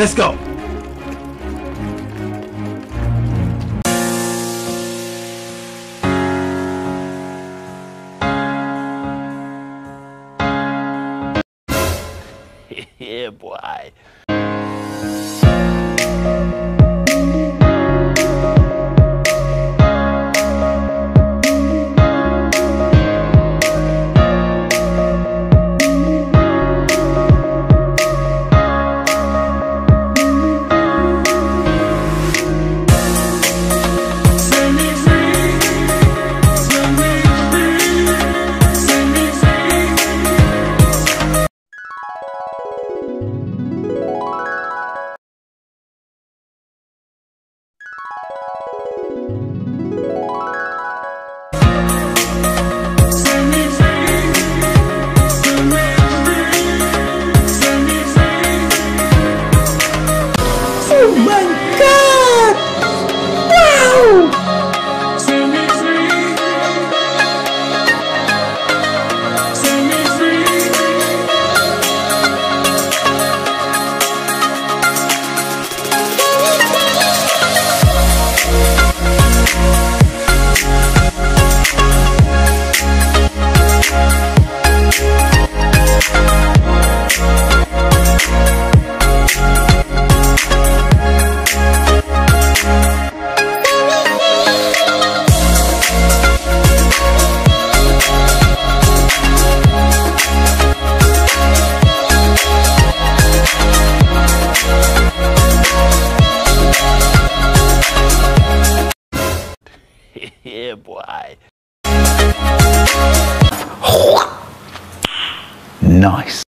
Let's go. yeah, boy. Yeah, boy. Nice.